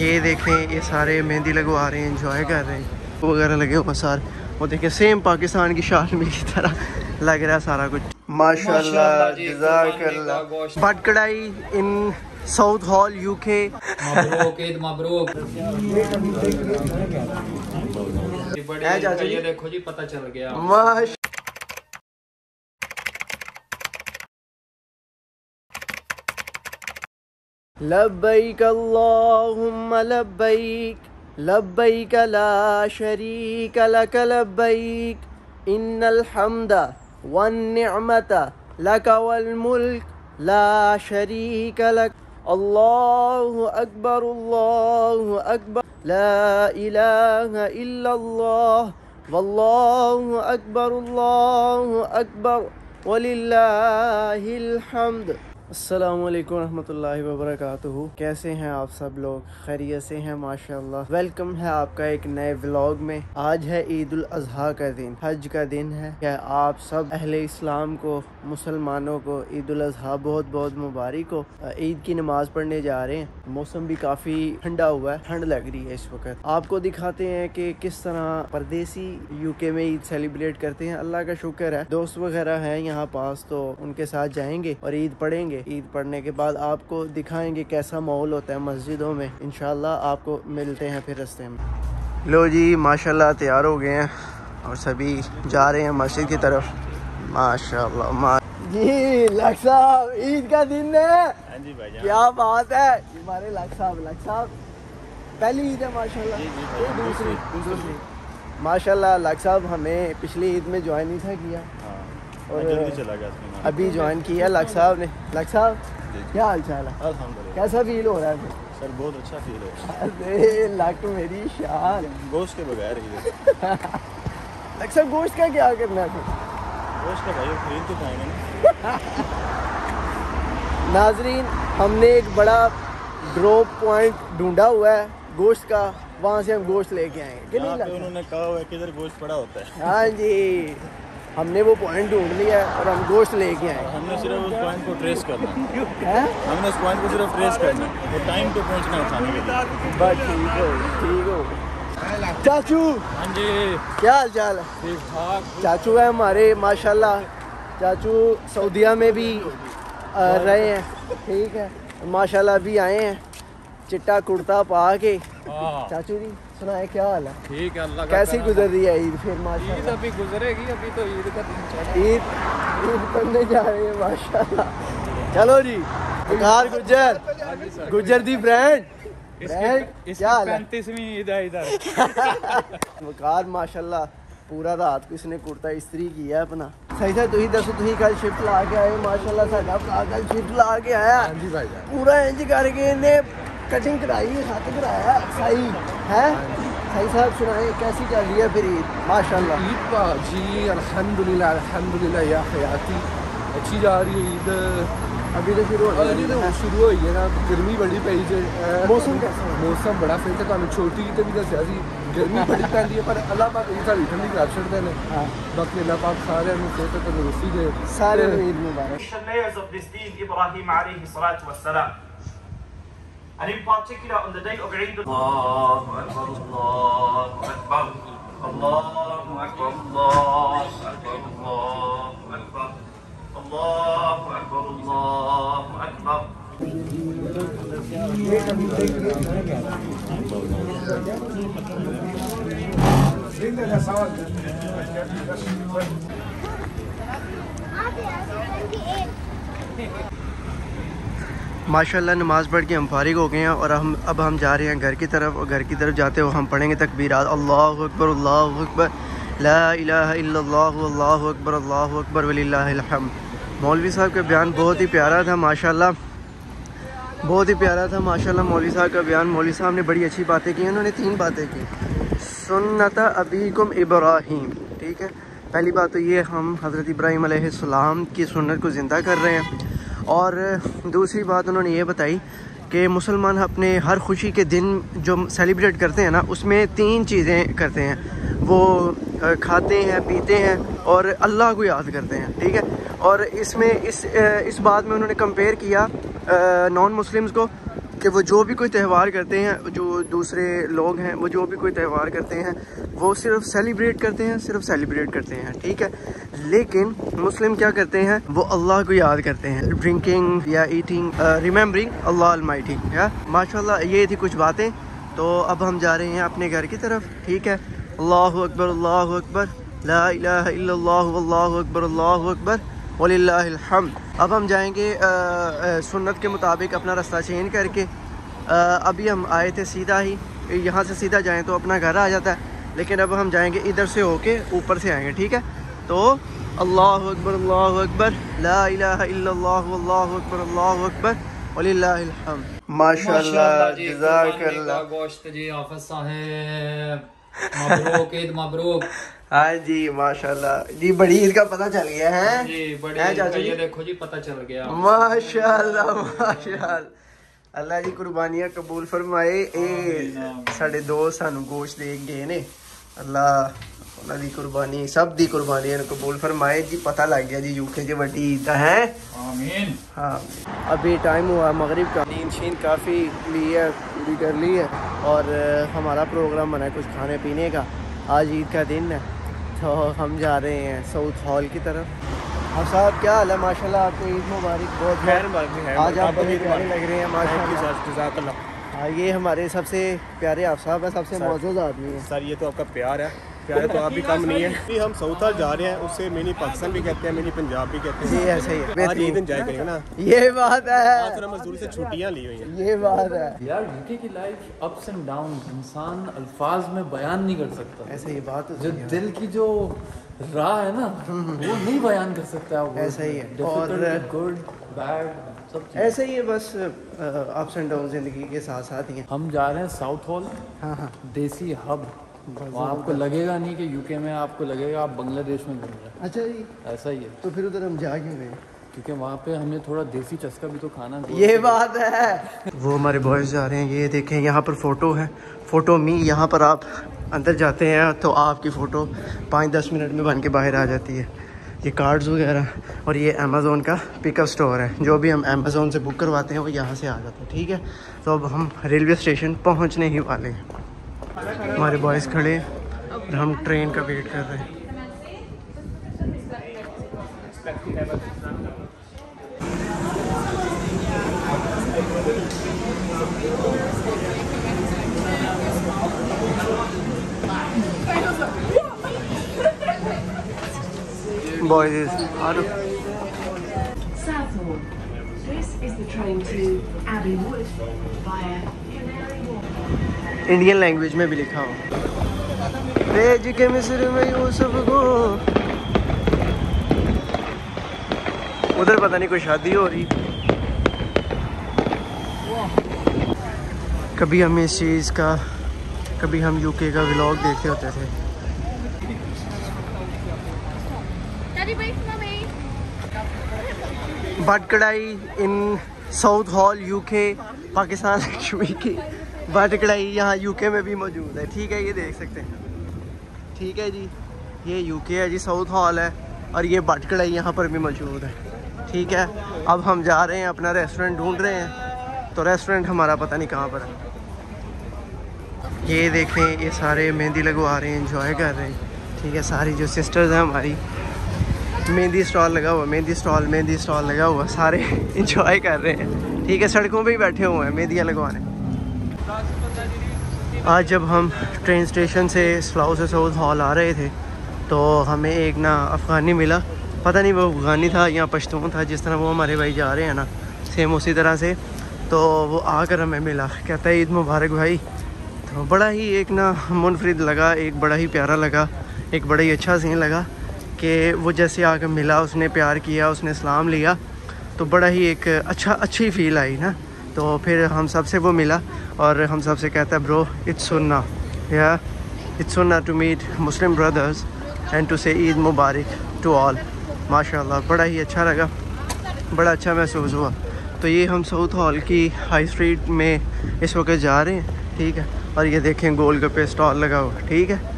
ये देखें ये सारे मेहंदी लगवा रहे हैं इंजॉय कर रहे हैं। वगैरह लगे हुए सारे। वो देखें सेम पाकिस्तान की शाल में की तरह लग रहा है सारा कुछ। माशाल्लाह Butt Karahi in Southall UK Mabrook देखो जी पता चल गया। माश लब्बैक अल्लाहुम्मा लब्बैक लब्बैक ला शरीक लक लब्बैक इन्नल हम्दा वन निअमता लक वल मुल्क ला शरीक लक अल्लाहु अकबर अल्लाहु अकबर ला इलाहा इल्लल्लाह वल्लाहु अकबर अल्लाहु अकबर वलिल्लाहिल हम्द अस्सलाम वालेकुम रहमतुल्लाहि व बरकातुहू कैसे हैं आप सब लोग? खैरियत से हैं, माशाल्लाह। वेलकम है आपका एक नए व्लॉग में। आज है ईद उल अजहा का दिन, हज का दिन है। क्या आप सब अहले इस्लाम को, मुसलमानों को ईद उल अजहा बहुत बहुत मुबारक हो? ईद की नमाज़ पढ़ने जा रहे हैं। मौसम भी काफ़ी ठंडा हुआ है, ठंड लग रही है इस वक्त। आपको दिखाते हैं कि किस तरह परदेसी यूके में ईद सेलिब्रेट करते हैं। अल्लाह का शुक्र है, दोस्त वगैरह हैं यहाँ पास तो उनके साथ जाएँगे और ईद पढ़ेंगे। ईद पढ़ने के बाद आपको दिखाएँगे कैसा माहौल होता है मस्जिदों में। इनशाला आपको मिलते हैं फिर रास्ते में। लो जी माशाल्लाह तैयार हो गए हैं और सभी जा रहे हैं मस्जिद की तरफ़। माशाल्लाह मा जी लक साहब ईद का दिन है। हाँ जी भाई क्या बात है। हमारे लक साहब लक साहब। पहली ईद है माशाल्लाह। ये दूसरी दूसरी। माशाल्लाह लक साहब हमें पिछली ईद में ज्वाइन नहीं था किया। और जल्दी चला गया अभी ज्वाइन किया लक साहब ने। लक साहब क्या हाल चाल है? कैसा फील हो रहा है? सर बहुत अच्छा फील हो रहा अरे लक मेरी शान। गोश्त के बगैर ही लक साहब गोश्त का क्या करना है गोश्त का भाई खरीद के खाएँगे नाजरीन हमने एक बड़ा ड्रॉप पॉइंट ढूंढा हुआ है गोश्त का। वहाँ से हम गोश्त लेके आएँगे? उन्होंने कहा हुआ है कि इधर गोश्त पड़ा होता है। हाँ जी। हमने वो पॉइंट ढूंढ लिया है और हम गोश्त लेके आए। हमने सिर्फ़ उस पॉइंट को ट्रेस करना है। हमने उस पॉइंट को सिर्फ़ ट्रेस करना है। टाइम पे पहुँचना खाने के लिए। बस ठीक हो ठीक हो। चाचू हाँ जी। क्या हाल चाल ठीक ठाक। चाचू है हमारे माशाल्लाह। चाचू सऊदीया में भी रहे हैं। ठीक है माशाल्लाह अभी आए हैं। चिट्टा कुर्ता पा के चाचू जी सुनाए क्या हाल है ठीक है अल्लाह कैसी गुजर रही है ईद फिर ईद अभी गुजरेगी अभी तो ईद का दिन ईद ईद करने जा रहे हैं माशाल्लाह चलो जी कार गुजर गुजर दी ब्रांड है इधर माशाल्लाह पूरा रात को कुर्ता इस्त्री किया अपना कटिंग कराई है कराया। सही है? सही साहब सुनाए कैसी चल रही है फिर ईद? माशा ईद का जी अलहमदिल्ला अलहमदिल्ला या हयाती। अच्छी जा रही है ईद। अभी तो शुरू अभी तो शुरू हो ना गर्मी बड़ी पी जे। मौसम कैसा मौसम बड़ा फिर तो छोटी ईद भी दस गर्मी बड़ी पैंती है पर अल्लाह पाक ईद साडी ठंडी कर छड़दे हैं। हाँ। बाकी अल्लाह पाक सारे नु सेहत तंदुरुस्ती दे। सारे ईद मुबारक। शल्ले ऑफ़ दिस दीन इब्राहिम अलैहि सलात व सलाम And in particular on the day of Eid Allahu Akbar, Allahu Akbar. माशाल्लाह नमाज़ पढ़ के हम फारिग हो गए हैं और हम, अब हम जा रहे हैं घर की तरफ़ और घर की तरफ़ जाते हुए हम पढ़ेंगे तकबीरात। अल्लाह अकबर अल्लाह अकबर। ला अल्लाहु अकबर अल्लाहु अकबर हम्द। मौलवी साहब का बयान बहुत ही प्यारा था, माशाल्लाह। बहुत ही प्यारा था, माशाल्लाह मौलवी साहब का बयान। मौलवी साहब ने बड़ी अच्छी बातें की, उन्होंने तीन बातें की। सुन्नत अबीकुम इब्राहिम। ठीक है? पहली बात तो ये, हम हज़रत इब्राहीम की सुन्नत को ज़िंदा कर रहे हैं। और दूसरी बात उन्होंने ये बताई कि मुसलमान अपने हर खुशी के दिन जो सेलिब्रेट करते हैं ना, उसमें तीन चीज़ें करते हैं। वो खाते हैं, पीते हैं और अल्लाह को याद करते हैं, ठीक है? और इसमें इस इस बात में उन्होंने कंपेयर किया नॉन मुस्लिम्स को कि वो जो भी कोई त्यौहार करते हैं, जो दूसरे लोग हैं, वो जो भी कोई त्यौहार करते हैं, वो सिर्फ़ सेलिब्रेट करते हैं, सिर्फ़ सेलिब्रेट करते हैं, ठीक है? लेकिन मुस्लिम क्या करते हैं? वो अल्लाह को याद करते हैं। ड्रिंकिंग या ईटिंग रिमेम्बरिंग अल्लाह अलमाइटी या? माशाल्लाह, ये थी कुछ बातें। तो अब हम जा रहे हैं अपने घर की तरफ़, ठीक है? अल्लाह अकबर अल्लाह अकबर, ला अकबर, अल्लाह अकबर। वलिल्लाहिल अब हम जाएँगे आ, आ, सुन्नत के मुताबिक अपना रास्ता चेंज करके। आ, अभी हम आए थे सीधा ही। यहाँ से सीधा जाएँ तो अपना घर आ जाता है। लेकिन अब हम जाएँगे इधर से होके ऊपर से आएँगे ठीक है? तो अल्लाह अकबर अल्लाह अकबर ला अल्लाह अकबर अल्लाह अकबर माशाल्लाह जी जज़ाकल्लाह। गोश्त जी हाफिज साहब। Mabrook Eid Mabrook. हाँ जी माशाल्लाह जी बड़ी ईद का पता चल गया है जी बड़ी है ईद का चाचा जी ये देखो जी पता चल गया ਮਾਸ਼ਾਅੱਲਾ ਮਾਸ਼ਾਅੱਲਾ ਅੱਲਾ ਜੀ ਕੁਰਬਾਨੀਆਂ ਕਬੂਲ ਫਰਮਾਏ ਇਹ ਸਾਡੇ ਦੋਸਤ ਸਾਨੂੰ ਗੋਸ਼ਤ ਦੇ ਕੇ ਗਏ ਨੇ ਅੱਲਾ ਉਹਨਾਂ ਦੀ ਕੁਰਬਾਨੀ ਸਭ ਦੀ ਕੁਰਬਾਨੀਆਂ ਨੂੰ ਕਬੂਲ ਫਰਮਾਏ ਜੀ ਪਤਾ ਲੱਗ ਗਿਆ ਜੀ यूके ਚ ਵੱਡੀ ईद है आमीन हाँ अभी टाइम हुआ मगरिब का नींद शीन काफ़ी ली है पूरी कर ली है और अ, हमारा प्रोग्राम बना है कुछ खाने पीने का आज ईद का दिन है तो हम जा रहे हैं साउथ हॉल की तरफ़। और साहब क्या हाल है? माशाल्लाह आपको ईद मुबारक बहुत खैर आज आप मुबारक। बड़े प्यारे लग रहे हैं माशाल्लाह। हाँ ये हमारे सबसे प्यारे आप साहब हैं सबसे। मौजूद आदमी है। सर ये तो आपका प्यार है। प्यार है तो आप भी कम नहीं है। जी हम साउथ जा रहे हैं उससे मिनी पाकिस्तान भी कहते हैं मिनी पंजाब भी कहते जी हैं ऐसे ही है। आज ईद एंजॉय करेंगे ना। ये बात आज है मजदूरी से छुट्टियाँ ली हुई हैं। ये बात है। यार यूके की लाइफ अप्स एंड डाउन इंसान अल्फाज में बयान नहीं कर सकता। ऐसे ही बात जो दिल की जो राह है ना वो नहीं बयान कर सकता है ऐसा ही है। और- गुड बैड ऐसे ही है बस अप्स एंड डाउन ज़िंदगी के साथ साथ ही हैं। हम जा रहे हैं साउथ हॉल हाँ हाँ। देसी हब वहाँ आपको लगेगा नहीं कि यूके में आपको लगेगा आप बांग्लादेश में घूम रहे हैं। अच्छा जी। ऐसा ही है। तो फिर उधर हम जा क्यों गए क्योंकि वहाँ पे हमें थोड़ा देसी चस्का भी तो खाना ये बात है। वो हमारे बॉयज़ जा रहे हैं ये देखें यहाँ पर फ़ोटो है। फ़ोटो मी यहाँ पर आप अंदर जाते हैं तो आपकी फ़ोटो पाँच दस मिनट में बन के बाहर आ जाती है। ये कार्ड्स वगैरह और ये अमेज़ोन का पिकअप स्टोर है। जो भी हम अमेज़ोन से बुक करवाते हैं वो यहाँ से आ जाता है ठीक है? तो अब हम रेलवे स्टेशन पहुँचने ही वाले हैं। हमारे बॉयज़ खड़े और हम ट्रेन का वेट कर रहे हैं। Boys, are the train to Abbey Wood via Canary Wharf. Indian language में भी लिखा हो। भेज के मिस्र में यूसुफ को उधर पता नहीं कोई शादी हो रही। कभी हम इस चीज़ का कभी हम यूके का व्लॉग देखते होते थे। Mummy. बटकड़ाई in Southall UK Pakistan की बट कढ़ाई यहाँ यूके में भी मौजूद है। ठीक है, ये देख सकते हैं। ठीक है जी, ये यूके है जी, साउथ हॉल है और ये बट कढ़ाई यहाँ पर भी मौजूद है। ठीक है, अब हम जा रहे हैं, अपना रेस्टोरेंट ढूंढ रहे हैं। तो रेस्टोरेंट हमारा पता नहीं कहाँ पर है। ये देखें, ये सारे मेहंदी लगवा रहे हैं इंजॉय कर रहे हैं। ठीक है, सारी जो सिस्टर्स हैं हमारी मेहंदी स्टॉल लगा हुआ, मेहंदी स्टॉल मेहंदी स्टॉल लगा हुआ, सारे इंजॉय कर रहे हैं। ठीक है, सड़कों पे ही बैठे हुए हैं, मेहंदियाँ लगवाने। आज जब हम ट्रेन स्टेशन से स्लाउ से साउथ हॉल आ रहे थे तो हमें एक ना अफ़गानी मिला। पता नहीं वो अफ़गानी था या पश्तून था, जिस तरह वो हमारे भाई जा रहे हैं ना सेम उसी तरह से। तो वो आकर हमें मिला। कहता है, ईद मुबारक भाई। तो बड़ा ही एक ना मुनफरद लगा, एक बड़ा ही प्यारा लगा, एक बड़ा ही अच्छा सीन लगा। कि वो जैसे आकर मिला, उसने प्यार किया, उसने सलाम लिया तो बड़ा ही एक अच्छा अच्छी फील आई ना। तो फिर हम सबसे वो मिला और हम सबसे कहता है ब्रो इट्स सुन्ना या इट्स सुन्ना to meet Muslim brothers and to say Eid Mubarak to all माशाल्लाह, बड़ा ही अच्छा लगा, बड़ा अच्छा महसूस हुआ। तो ये हम साउथ हॉल की हाई स्ट्रीट में इस वक्त जा रहे हैं, ठीक है? और ये देखें गोल गप्पे स्टॉल लगा हुआ, ठीक है?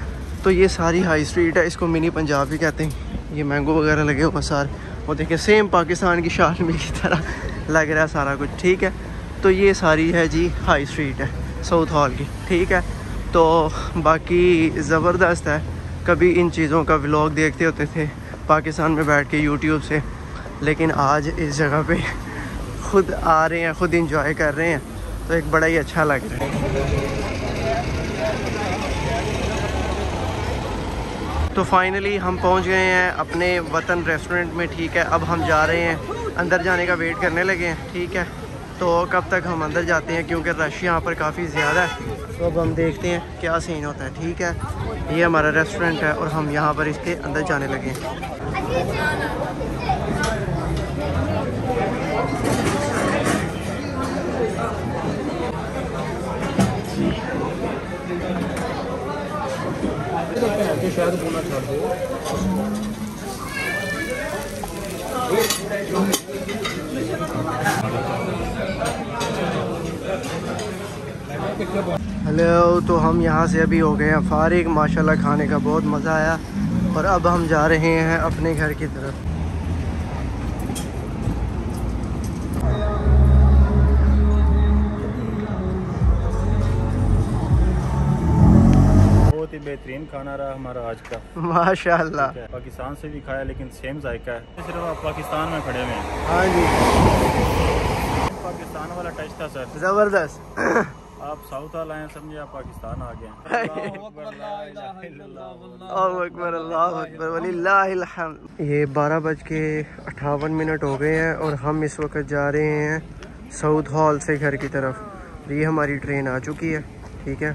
तो ये सारी हाई स्ट्रीट है, इसको मिनी पंजाब भी कहते हैं। ये मैंगो वगैरह लगे हुए सारे। वो देखें सेम पाकिस्तान की शान में की तरह लग रहा है सारा कुछ, ठीक है? तो ये सारी है जी हाई स्ट्रीट है साउथ हॉल की, ठीक है? तो बाकी ज़बरदस्त है। कभी इन चीज़ों का व्लॉग देखते होते थे पाकिस्तान में बैठ के यूट्यूब से, लेकिन आज इस जगह पे खुद आ रहे हैं, खुद इंजॉय कर रहे हैं। तो एक बड़ा ही अच्छा लग रहा है। तो फाइनली हम पहुँच गए हैं अपने वतन रेस्टोरेंट में, ठीक है? अब हम जा रहे हैं। अंदर जाने का वेट करने लगे हैं, ठीक है? तो कब तक हम अंदर जाते हैं, क्योंकि रश यहाँ पर काफ़ी ज़्यादा है। तो अब हम देखते हैं क्या सीन होता है, ठीक है? ये हमारा रेस्टोरेंट है और हम यहाँ पर इसके अंदर जाने लगे हैं। शायद बोलना हेलो तो हम यहाँ से अभी हो गए हैं फारिग। माशाल्लाह खाने का बहुत मज़ा आया। और अब हम जा रहे हैं अपने घर की तरफ़। बहुत ही बेहतरीन खाना रहा हमारा आज का। माशाल्लाह। पाकिस्तान से भी खाया लेकिन सेम जायका है। सिर्फ़ आप पाकिस्तान में खड़े हुए हैं। हाँ जी। पाकिस्तान वाला टच था सर ज़बरदस्त। आप साउथ वाला हैं समझे आप पाकिस्तान आ गए। ये बारह बज के अठावन मिनट हो गए हैं और हम इस वक्त जा रहे हैं साउथ हॉल से घर की तरफ़। ये हमारी ट्रेन आ चुकी है ठीक है?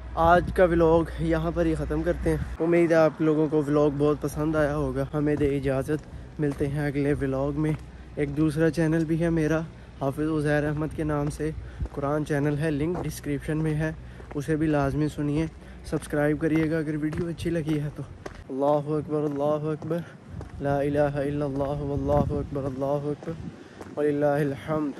आज का व्लॉग यहाँ पर ही ख़त्म करते हैं। उम्मीद है आप लोगों को व्लॉग बहुत पसंद आया होगा। हमें दे इजाज़त। मिलते हैं अगले व्लॉग में। एक दूसरा चैनल भी है मेरा, हाफिज़ उज़ैर अहमद के नाम से। कुरान चैनल है लिंक डिस्क्रिप्शन में है। उसे भी लाजमी सुनिए। सब्सक्राइब करिएगा अगर वीडियो अच्छी लगी है तो। अल्लाह अकबर अल्लाह अकबर। ला इलाहा इल्लल्लाह, वल्लाहु अकबर, अल्लाह अकबर। वलिल्लाहिल हम्द।